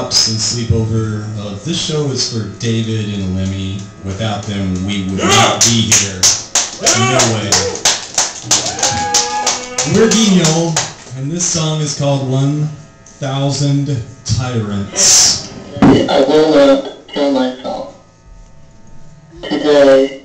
ups and sleepover. Uh, this show is for David and Lemmy. Without them, we would not be here. No way. We're Guignol, and this song is called 1000 Tyrants. I will not kill myself. Today,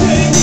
Take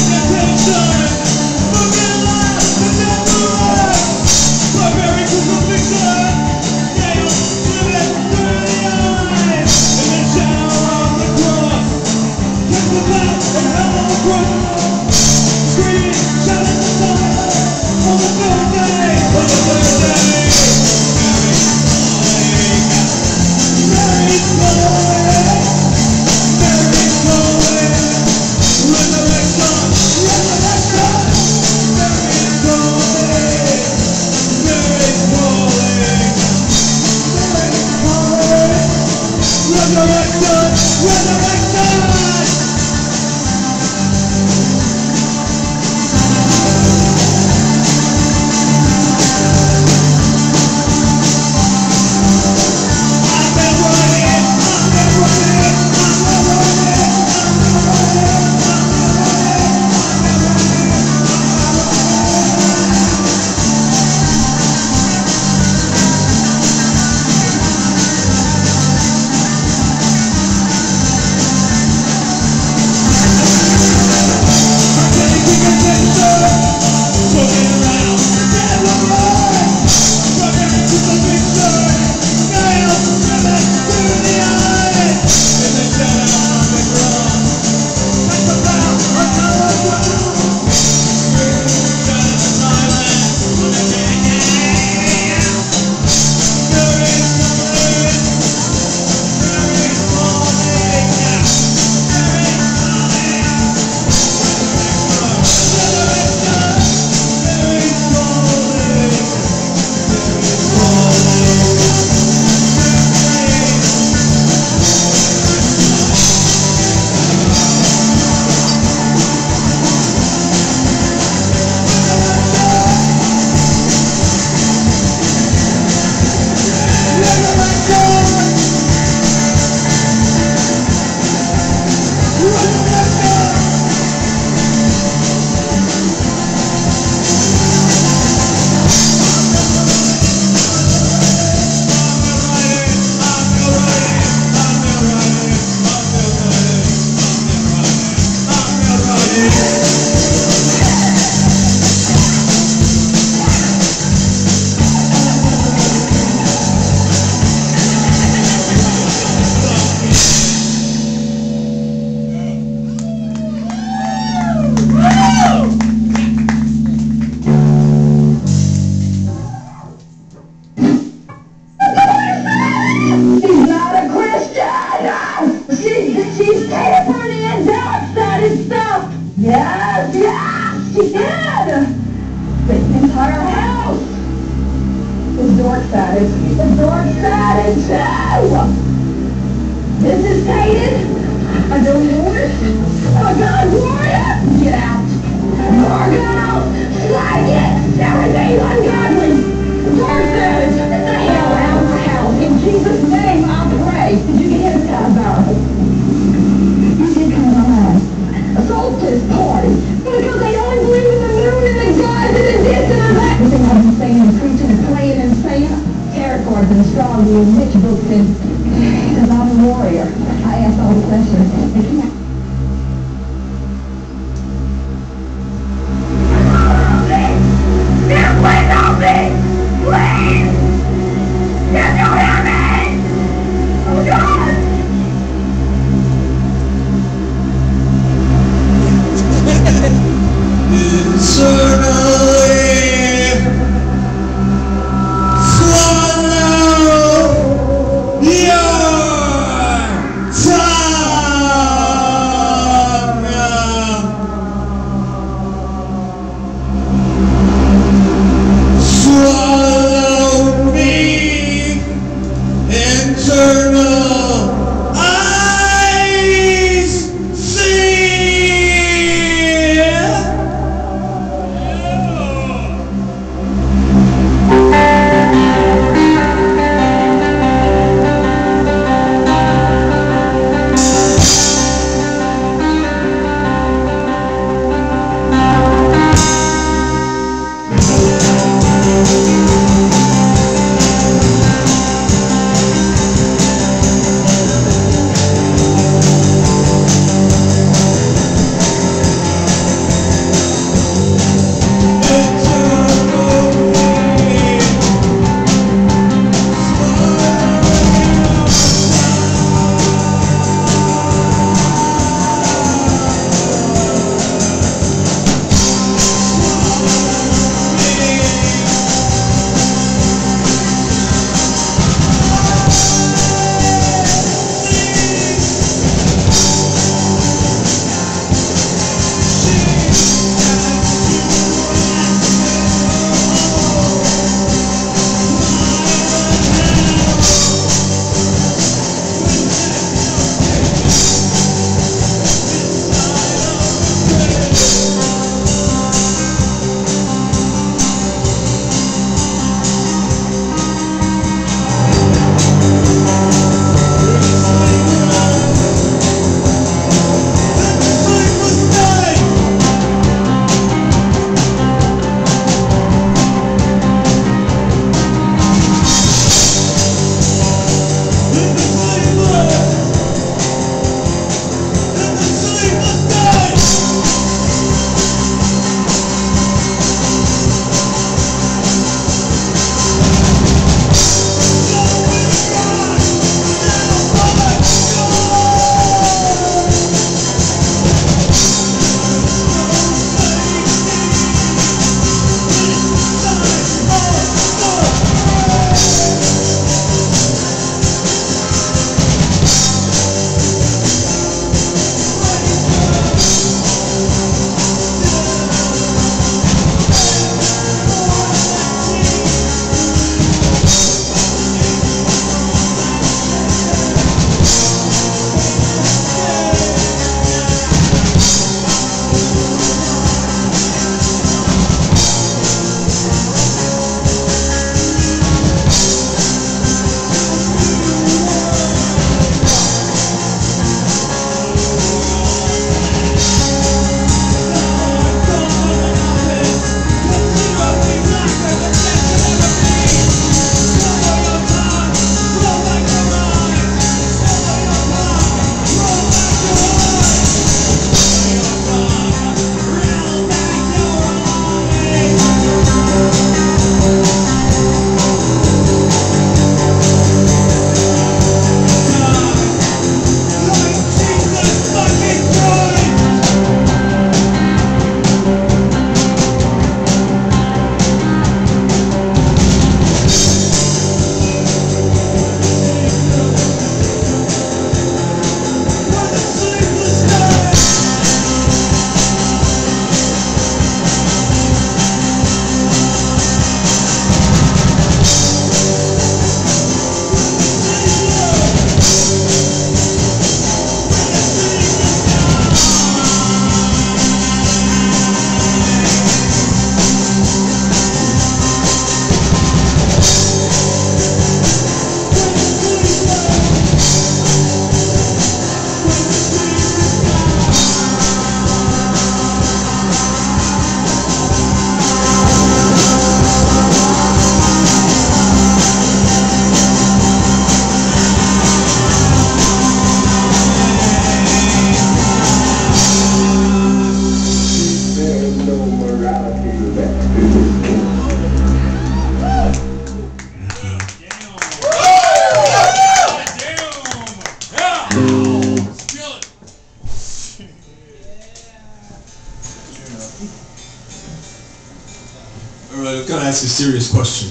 ask question.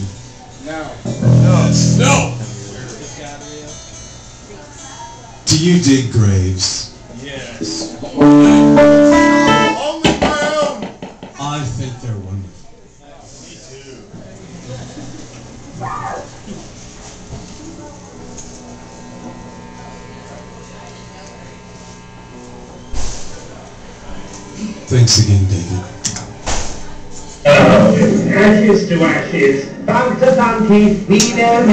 No. No. No. Do you dig graves? Yes. Only my own. I think they're wonderful. Me too. Thanks again, David. Ashes to ashes, bunk to donkey, we will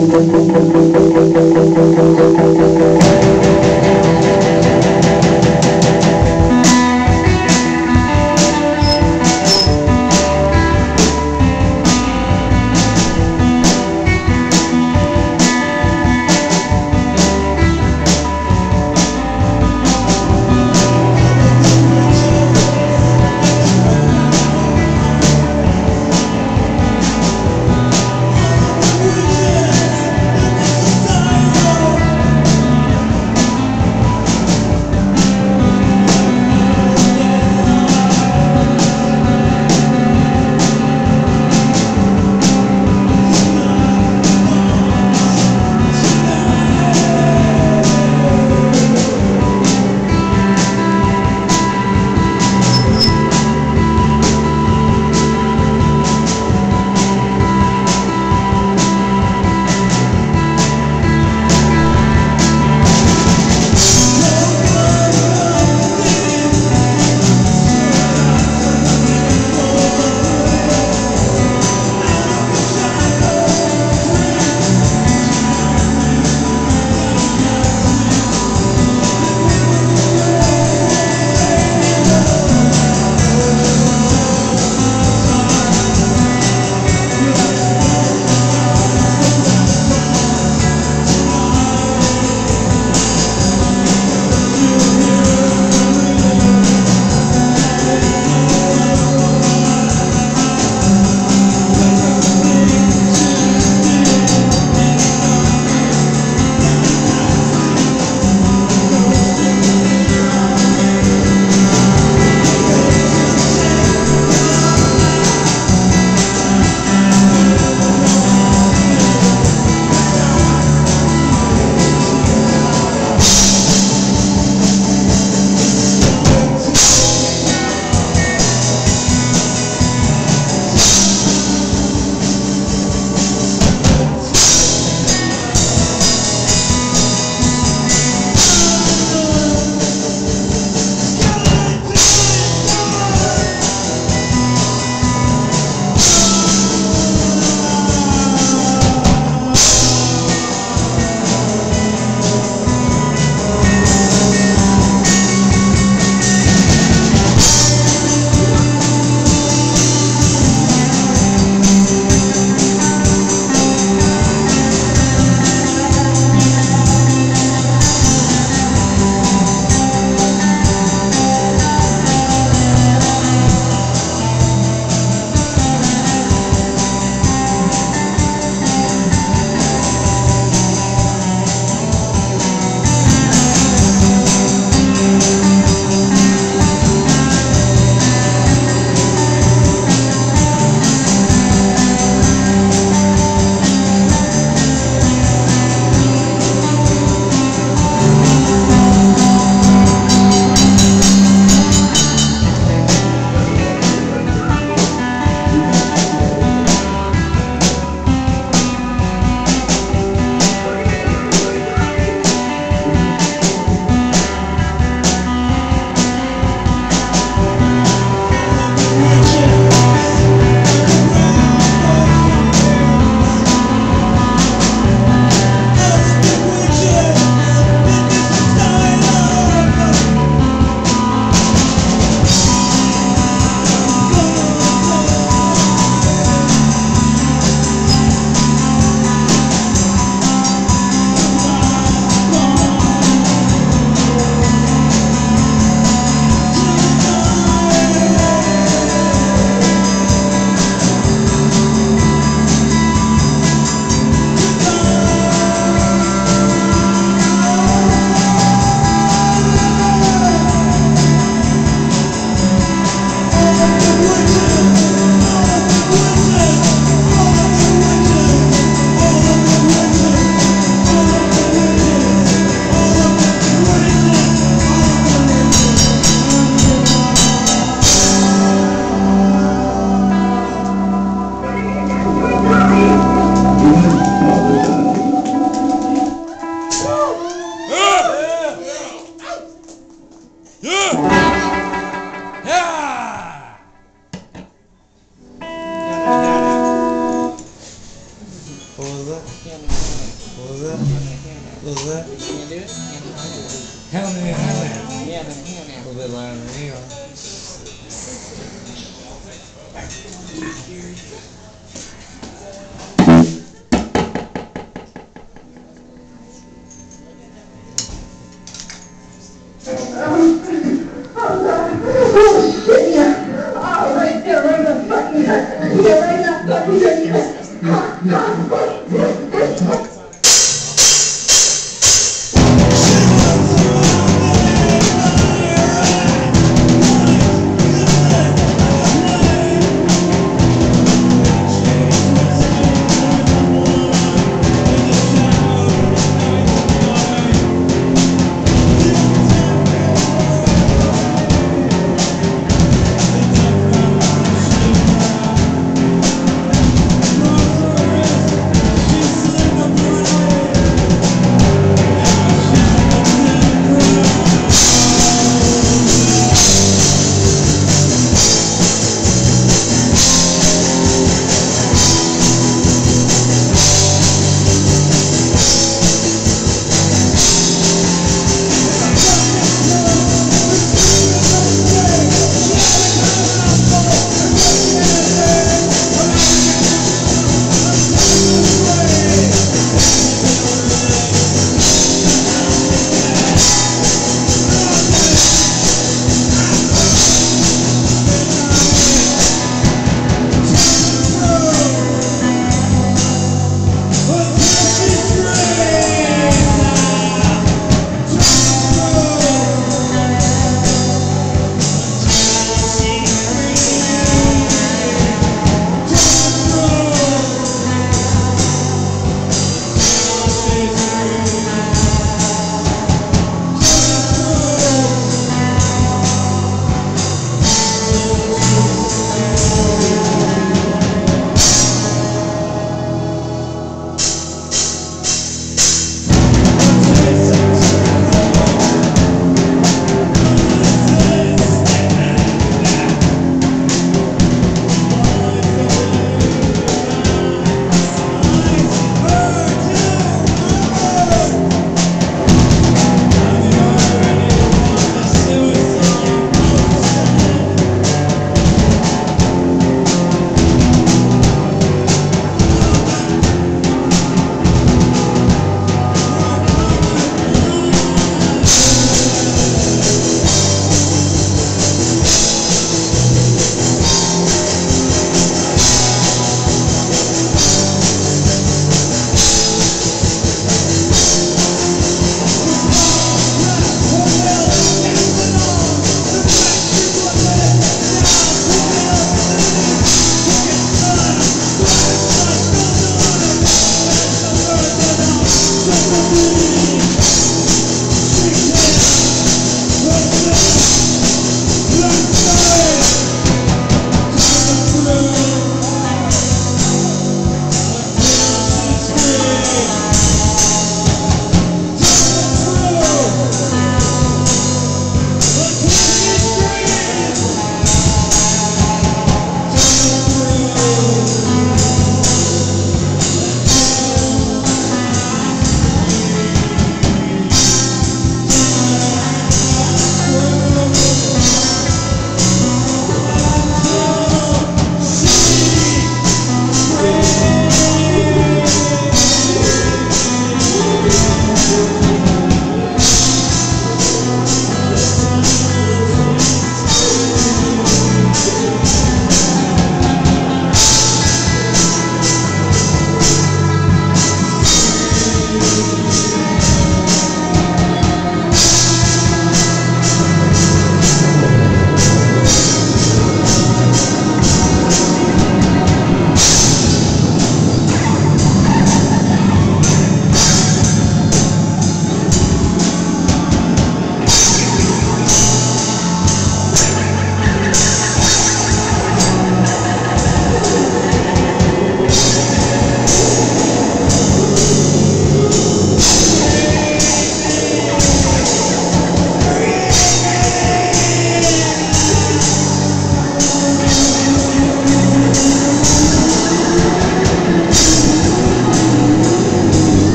Thank you.